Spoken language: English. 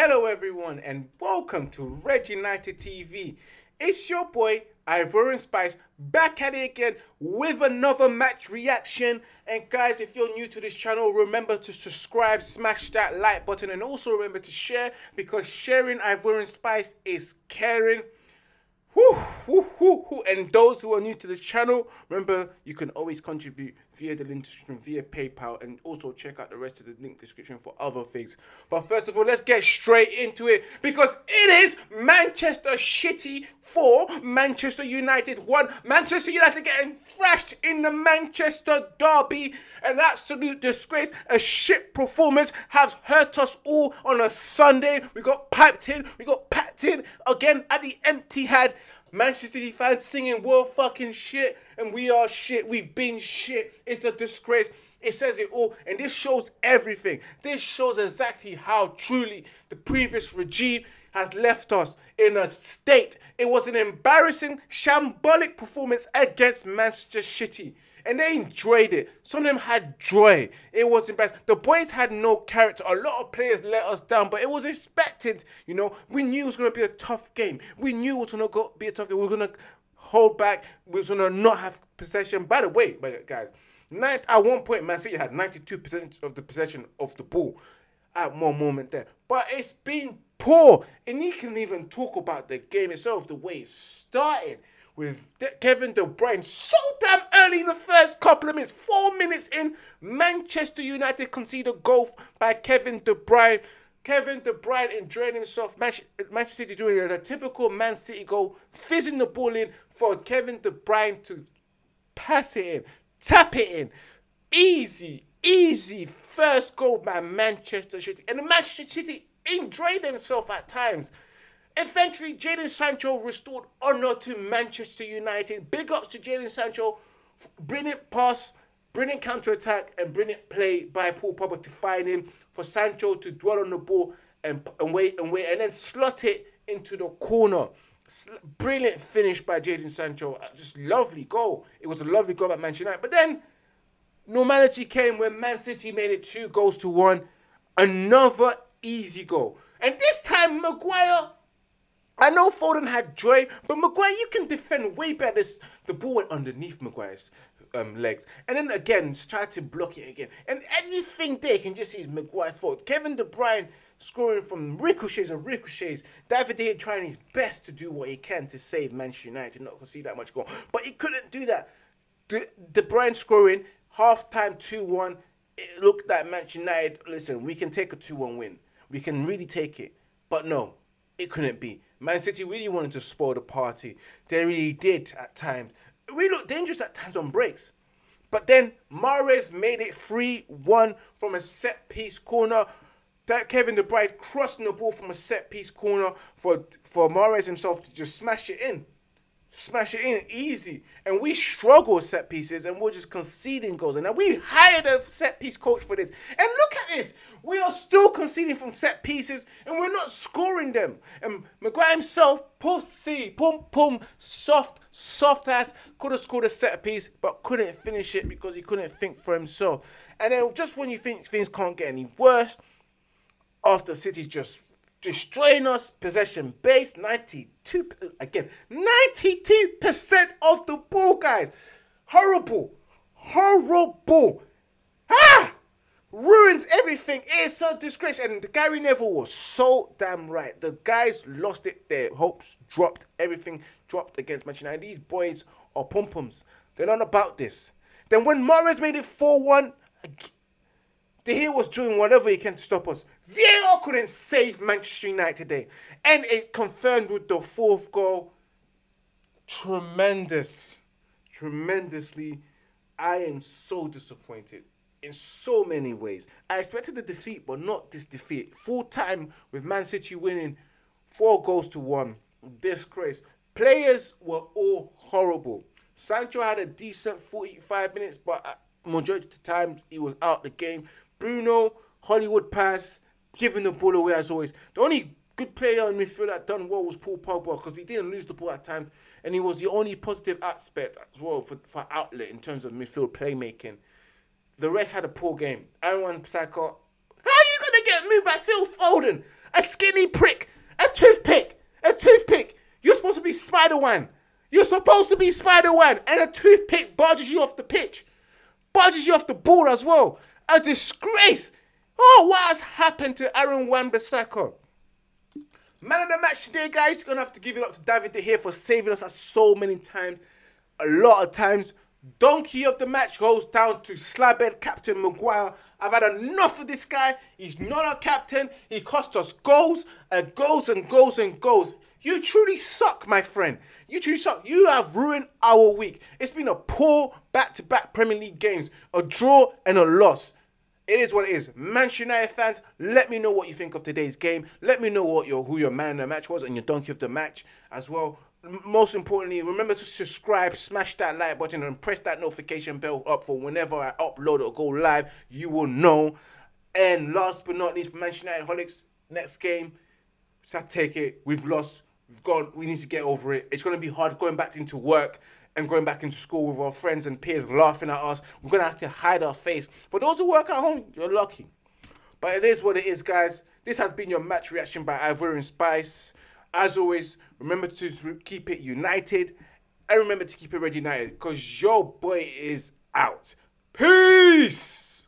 Hello, everyone, and welcome to Red United TV. It's your boy Ivorian Spice back at it again with another match reaction. And guys, if you're new to this channel, remember to subscribe, smash that like button, and also remember to share because sharing Ivorian Spice is caring. Whew, whew, whew. And those who are new to the channel, remember you can always contribute via the link description, via PayPal, and also check out the rest of the link description for other things. But first of all, let's get straight into it because it is Manchester Shitty 4, Manchester United 1. Manchester United getting thrashed in the Manchester Derby. An absolute disgrace. A shit performance has hurt us all on a Sunday. We got piped in, we got packed in again at the Etihad. Manchester City fans singing world fucking shit, and we are shit. We've been shit. It's a disgrace. It says it all, and this shows everything. This shows exactly how truly the previous regime has left us in a state. It was an embarrassing, shambolic performance against Manchester City and they enjoyed it. Some of them had joy. It was embarrassing. The boys had no character. A lot of players let us down, but it was expected. You know, we knew it was going to be a tough game. We knew it was going to be a tough game. We were going to hold back. We were going to not have possession. By the way, guys, at one point, Man City had 92% of the possession of the ball at one moment there. But it's been poor. And you can even talk about the game itself, the way it started with De Kevin De Bruyne so damn early in the first couple of minutes. Four minutes in, Manchester United concede a goal by Kevin De Bruyne. Kevin De Bruyne enjoying himself. Manchester City doing a typical Man City goal, fizzing the ball in for Kevin De Bruyne to pass it in, tap it in. Easy, easy first goal by Manchester City. And Manchester City enjoyed themselves at times. Eventually, Jadon Sancho restored honor to Manchester United. Big ups to Jadon Sancho. Brilliant pass, brilliant counter attack, and brilliant play by Paul Pogba to find him. For Sancho to dwell on the ball and, and wait and wait, and then slot it into the corner. Brilliant finish by Jadon Sancho. Uh, just lovely goal. It was a lovely goal by Manchester United. But then normality came when Man City made it two goals to one. Another easy goal. And this time, Maguire I know Foden had joy, but Maguire, you can defend way better. The ball went underneath Maguire's um, legs. And then again, tried to block it again. And everything there can just see is Maguire's fault. Kevin De Bruyne scoring from ricochets and ricochets. David De trying his best to do what he can to save Manchester United, not concede that much goal. But he couldn't do that. De, De Bruyne scoring, half time 2 1. It looked like Manchester United, listen, we can take a 2 1 win. We can really take it. But no, it couldn't be. Man City really wanted to spoil the party. They really did at times. We looked dangerous at times on breaks. But then Mahrez made it 3-1 from a set piece corner. That Kevin De Bruyne crossing the ball from a set piece corner for, for Mahrez himself to just smash it in smash it in easy. And we struggle with set pieces and we're just conceding goals. And now we hired a set piece coach for this. And look at this. We are still conceding from set pieces and we're not scoring them. And Maguire himself, pussy, pum pum, soft, soft ass, could have scored a set piece but couldn't finish it because he couldn't think for himself. And then just when you think things can't get any worse, after City just destroying us, possession base, 92, again, 92% of the ball, guys. Horrible. Horrible. Ah! Ruins everything. It's a disgrace. And Gary Neville was so damn right. The guys lost it. Their hopes dropped. Everything dropped against Manchester United. These boys are pom-poms. They're not about this. Then when Mahrez made it 4-1, De Gea was doing whatever he can to stop us. VAR couldn't save Manchester United today. And it confirmed with the fourth goal. Tremendous. Tremendously. I am so disappointed in so many ways. I expected the defeat, but not this defeat. Full time with Man City winning four goals to one. Disgrace. Players were all horrible. Sancho had a decent 45 minutes, but majority of the time he was out the game. Bruno, Hollywood pass, giving the ball away as always. The only good player in midfield that done well was Paul Pogba because he didn't lose the ball at times and he was the only positive aspect as well for, for outlet in terms of midfield playmaking. The rest had a poor game. Aaron Saka, how are you to get moved by Phil Foden? A skinny prick. A toothpick. A toothpick. You're supposed to be Spider-Man. You're supposed to be Spider-Man. And a toothpick barges you off the pitch. Barges you off the ball as well. A disgrace. Oh, what has happened to Aaron Wan-Bissaka? Man of the match today, guys. Gonna have to give it up to David De Gea for saving us at so many times. A lot of times. Donkey of the match goes down to Slabhead Captain Maguire. I've had enough of this guy. He's not our captain. He cost us goals and goals and goals and goals. You truly suck, my friend. You truly suck. You have ruined our week. It's been a poor back-to-back Premier League games, a draw and a loss. It is what it is. Manchester United fans, let me know what you think of today's game. Let me know what your who your man of the match was and your donkey of the match as well. Most importantly, remember to subscribe, smash that like button, and press that notification bell up for whenever I upload or go live. You will know. And last but not least, Manchester United Holics, next game, just take it. We've lost. We've gone. We need to get over it. It's going to be hard going back into work and going back into school with our friends and peers laughing at us. We're going to have to hide our face. For those who work at home, you're lucky. But it is what it is, guys. This has been your match reaction by Ivorian Spice. As always, remember to keep it united and remember to keep it red united because your boy is out. Peace!